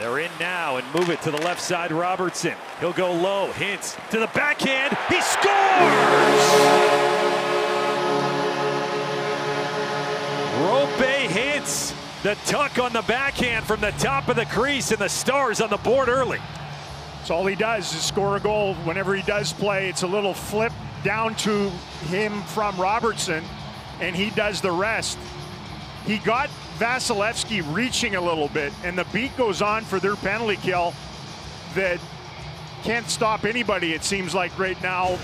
They're in now and move it to the left side. Robertson. He'll go low. Hintz to the backhand. He scores! Roope Hintz The tuck on the backhand from the top of the crease, and the Stars on the board early. So all he does is score a goal whenever he does play. It's a little flip down to him from Robertson, and he does the rest. He got Vasilevskiy reaching a little bit, and the beat goes on for their penalty kill that can't stop anybody, it seems like right now.